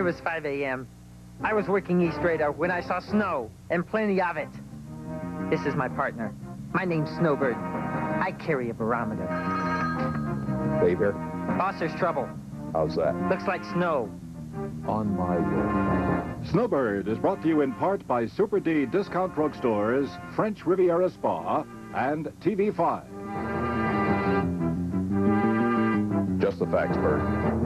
It was 5 a.m. I was working East Radar when I saw snow, and plenty of it. This is my partner. My name's Snowbird. I carry a barometer. Dave here. Boss, there's trouble. How's that? Looks like snow. On my way. Snowbird is brought to you in part by Super D Discount Drugstores, French Riviera Spa, and TV5. Just the facts, Bert.